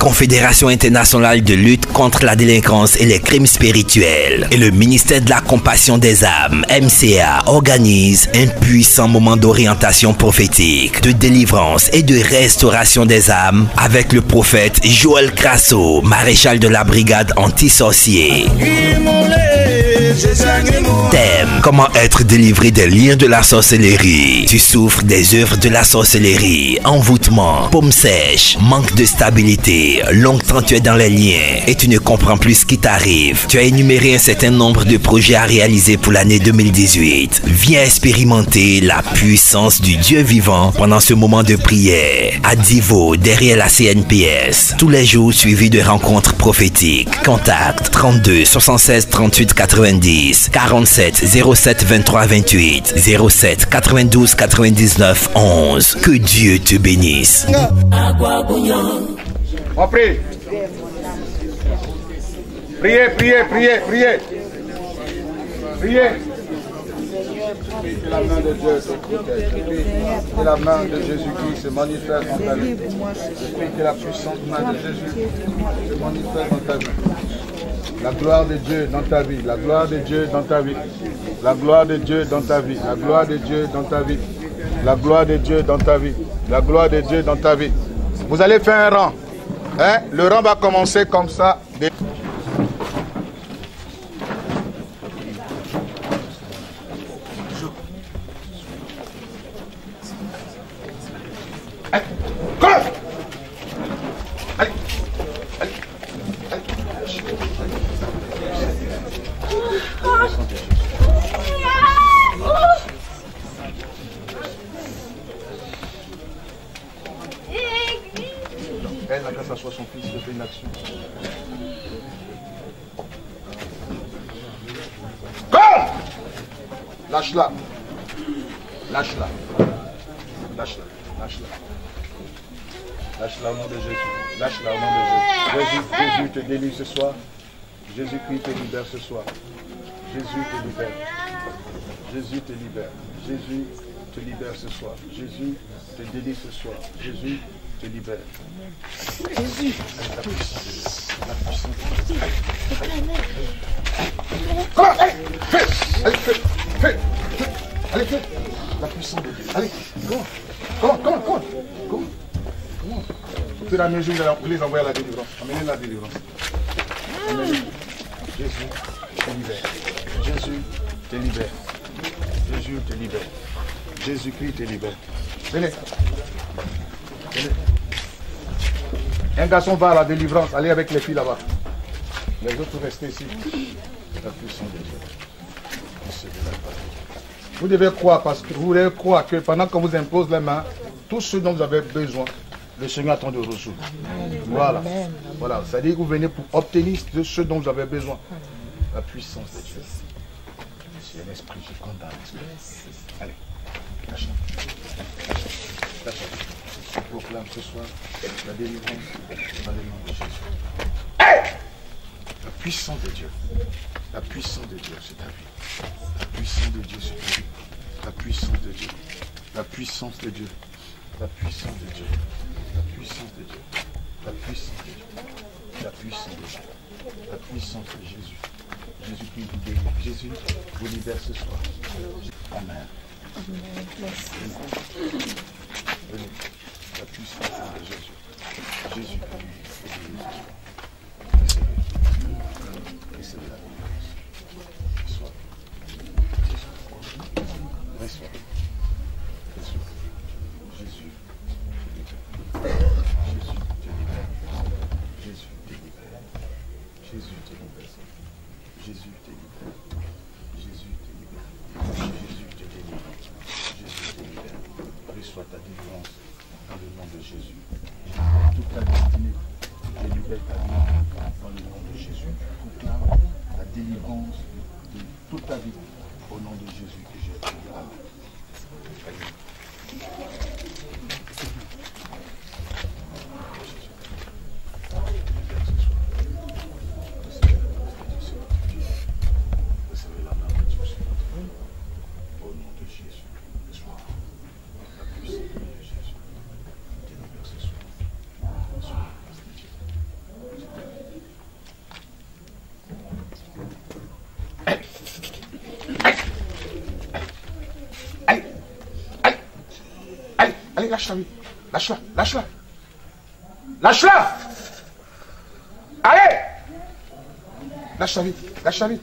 Confédération internationale de lutte contre la délinquance et les crimes spirituels et le ministère de la compassion des âmes, MCA, organise un puissant moment d'orientation prophétique, de délivrance et de restauration des âmes avec le prophète Joël Crasso, maréchal de la brigade anti-sorcier. Comment être délivré des liens de la sorcellerie. Tu souffres des œuvres de la sorcellerie, envoûtement, paume sèche, manque de stabilité. Longtemps tu es dans les liens et tu ne comprends plus ce qui t'arrive. Tu as énuméré un certain nombre de projets à réaliser pour l'année 2018. Viens expérimenter la puissance du Dieu vivant pendant ce moment de prière. À Divo, derrière la CNPS. Tous les jours suivis de rencontres prophétiques. Contact 32 76 38 90 47 07 23 28 07 92 99 11. Que Dieu te bénisse. On prie. Priez, priez, priez, priez. Priez. Que la main de Dieu se protège. Que la main de Jésus-Christ se manifeste dans ta vie. Que la puissante main de Jésus se manifeste dans ta vie. La gloire de Dieu dans ta vie. La gloire de Dieu dans ta vie. La gloire de Dieu dans ta vie. La gloire de Dieu dans ta vie. La gloire de Dieu dans ta vie. La gloire de Dieu dans ta vie. Vous allez faire un rang. Hein? Le rang va commencer comme ça. Lâche-la. Lâche-la. Lâche-la. Lâche-la. Lâche-la au nom de Jésus. Lâche-la au nom de Jésus. Jésus, Jésus te délivre ce soir. Jésus-Christ te libère ce soir. Jésus te libère. Jésus te libère. Jésus te libère ce soir. Jésus te délivre ce soir. Jésus te libère. Jésus. La puissance. La puissance. Allez, La puissance de Dieu. Allez, comment Comment Comment Comment Comment à mesure, vous les envoyer à la délivrance. Amenez la délivrance. Jésus te libère. Jésus te libère. Jésus te libère. Jésus-Christ te libère. Venez. Venez. Un garçon va à la délivrance. Allez avec les filles là-bas. Les autres restez ici. La puissance de Dieu. Vous devez croire parce que vous devez croire que pendant qu'on vous impose les mains, tout ce dont vous avez besoin, le Seigneur attend de ressources. Voilà. Voilà. C'est-à-dire que vous venez pour obtenir de ce dont vous avez besoin. La puissance de Dieu. C'est un esprit, je condamne l'esprit. Allez, lâchez. Lâchez. Je proclame ce soir la délivrance dans le nom de Jésus. La puissance de Dieu. La puissance de Dieu sur ta vie. La puissance de Dieu sur ta vie. La puissance de Dieu. La puissance de Dieu. La puissance de Dieu. La puissance de Dieu. La puissance de Dieu. La puissance de Dieu. La puissance de Jésus. Jésus-Christ vous délivre. Jésus vous libère ce soir. Amen. Venez. La puissance de Jésus. Jésus la. Jésus. Toute ta destinée, libère ta vie dans le nom de Jésus. Délivrance de toute ta vie au nom de Jésus Allez, lâche-la, vite. Lâche-la, lâche-la. Lâche-la Allez Lâche-la vite, lâche-la vite.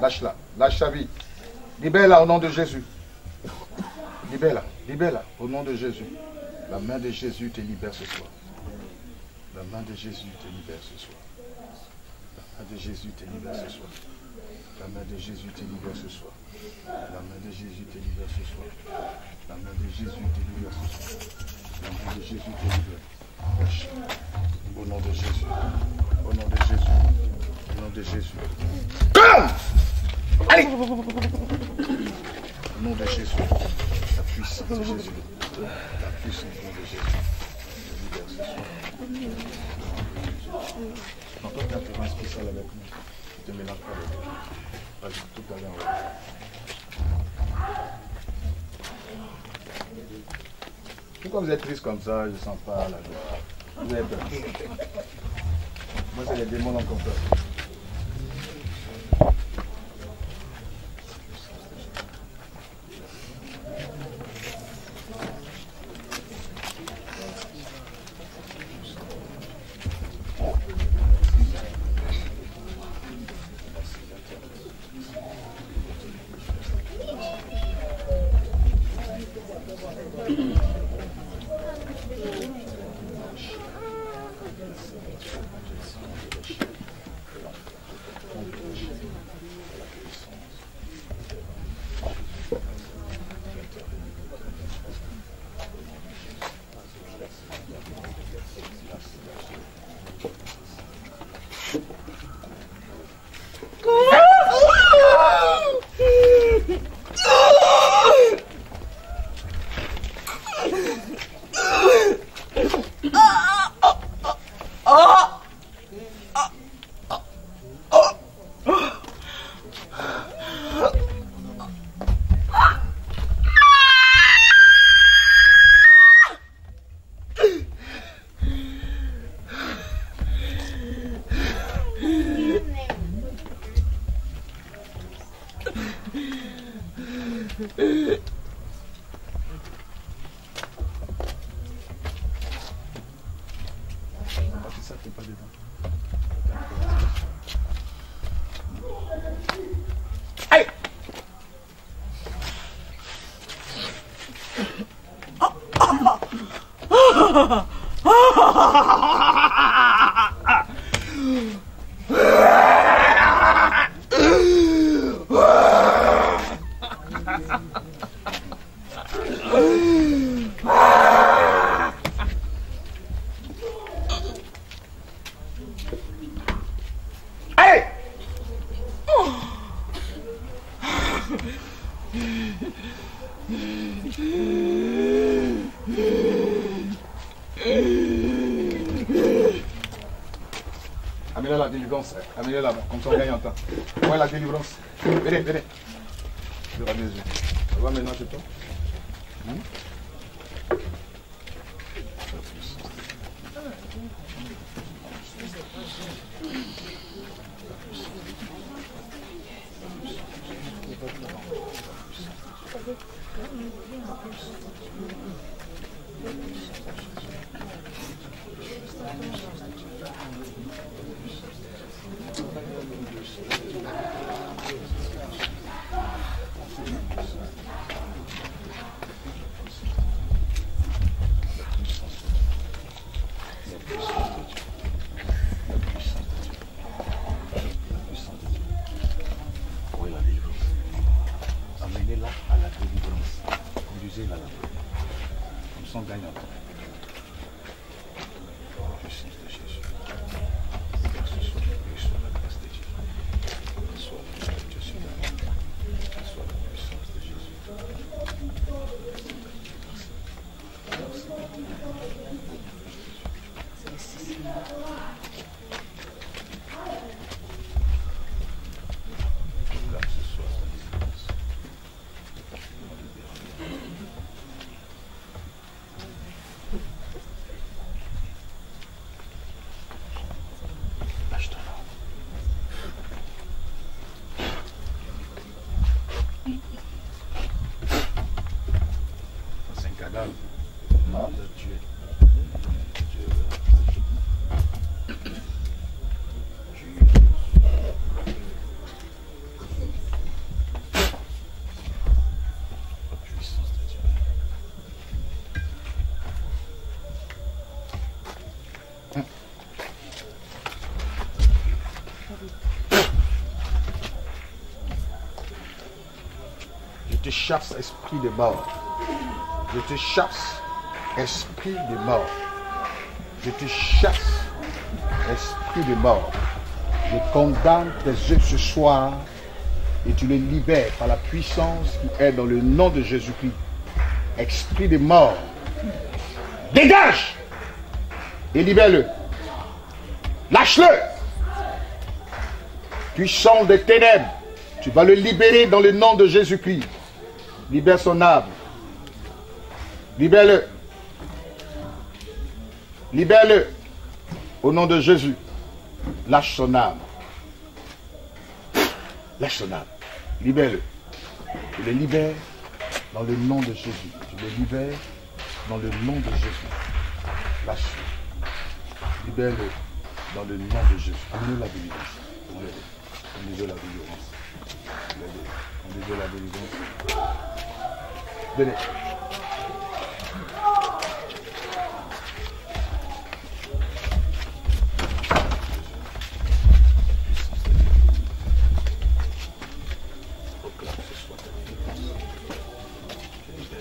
Lâche-la, lâche-la vite. Libère-la au nom de Jésus. Libère-la, libère-la au nom de Jésus. La main de Jésus te libère ce soir. La main de Jésus te libère ce soir. La main de Jésus te libère ce soir. La main de Jésus te libère ce soir. La main de Jésus te libère ce soir. La main de Jésus te libère ce soir. La main de Jésus te libère. Au nom de Jésus. Au nom de Jésus. Au nom de Jésus. Allez Au nom de Jésus. La puissance de Jésus. La puissance de Jésus. Te libère ce soir. Quand tu vas spécial avec nous. Je te mélange pas avec tout à l'heure. Pourquoi vous êtes triste comme ça? Je ne sens pas la joie. Vous peur. Moi, c'est les démons en compteur. Ah, Amenez la délivrance, amenez là-bas, comme ça on gagne en temps. Ouais, la délivrance. Venez, venez. Je vais les yeux. Ça va maintenant chez toi? Oui, Thank you. Je te chasse, esprit de mort. Je te chasse, esprit de mort. Je te chasse, esprit de mort. Je condamne tes œuvres ce soir et tu les libères par la puissance qui est dans le nom de Jésus-Christ. Esprit de mort, dégage et libère-le. Lâche-le. Puissant des ténèbres, tu vas le libérer dans le nom de Jésus-Christ. Libère son âme. Libère-le. Libère-le. Au nom de Jésus. Lâche son âme. Lâche son âme. Libère-le. Tu le libères dans le nom de Jésus. Tu le libères dans le nom de Jésus. Lâche-le. Libère-le dans le nom de Jésus. Amenez la délivrance. Amenez la délivrance. Amenez la délivrance. Venez.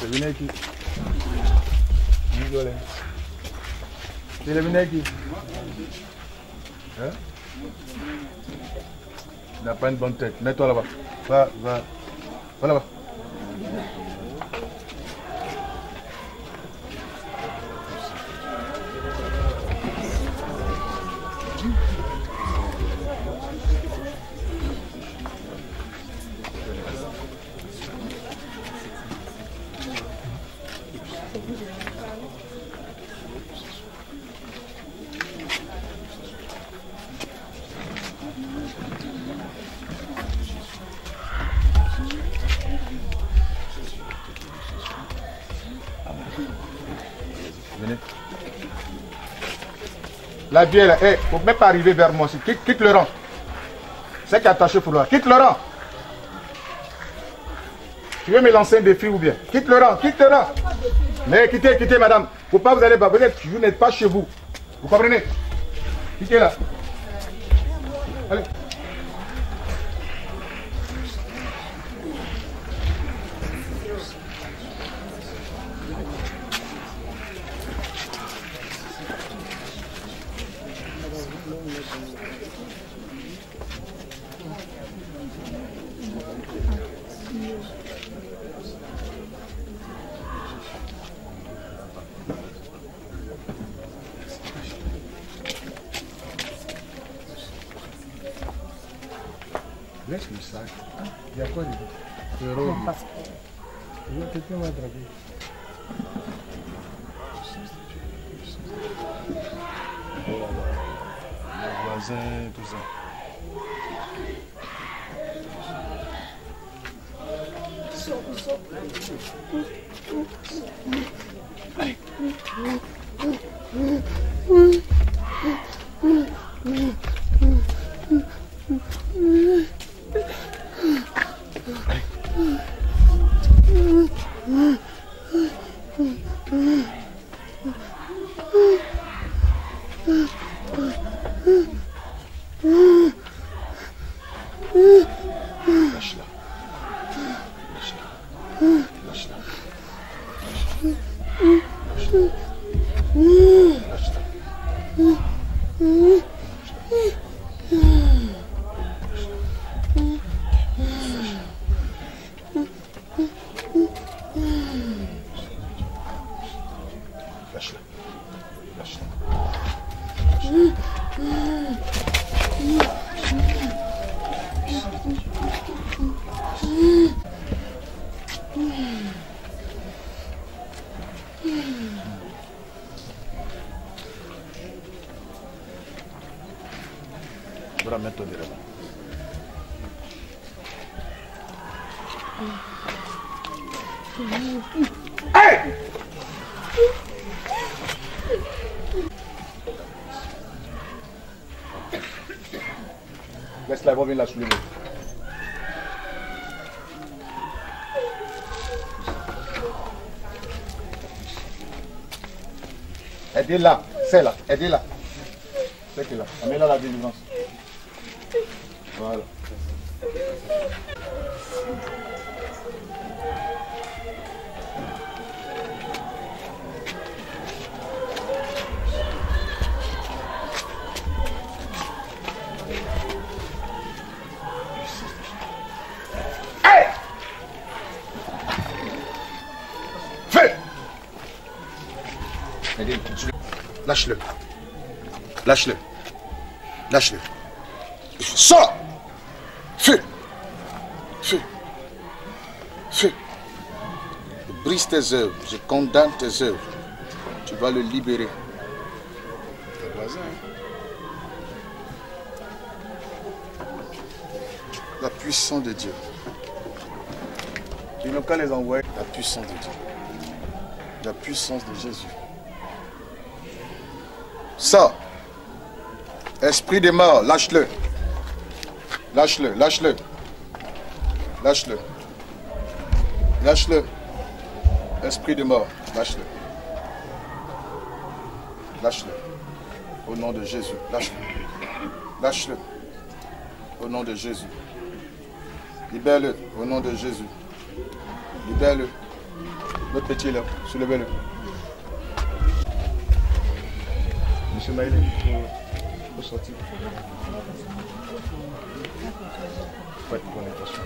C'est venez qui Désolé. C'est le venez qui Hein Il n'a pas une bonne tête. Mets-toi là-bas. Va, va. Va là-bas. La vieille là, il faut même pas arriver vers moi aussi. Quitte, le rang. C'est qui attaché pour là. Quitte le rang. Tu veux me lancer un défi ou bien? Quitte le rang, quitte le rang. Mais quittez, quittez madame. Faut pas vous. Vous êtes- vous n'êtes pas chez vous. Vous comprenez? Quittez là. Allez. Le rôle. Je vais te mettre avec. Les voisins, tout ça. Lâche-la. La soulever. Aidez-la, c'est là, aidez-la. C'est que là, amène-la à la délivrance. Voilà. Lâche-le. Lâche-le. Lâche-le. Sors Feu Feu Feu Je brise tes œuvres, je condamne tes œuvres. Tu vas le libérer. Tes voisins. hein. La puissance de Dieu. Ils n'ont qu'à les envoyer. La puissance de Dieu. La puissance de Jésus. Ça. Esprit de mort, lâche-le. Lâche-le, lâche-le. Lâche-le. Lâche-le. Esprit de mort, lâche-le. Lâche-le. Au nom de Jésus, lâche-le. Lâche-le. Au nom de Jésus. Libère-le. Au nom de Jésus. Libère-le. L'autre petit là, soulevez-le. Maïlé, il il faut sortir. Faites bonne attention.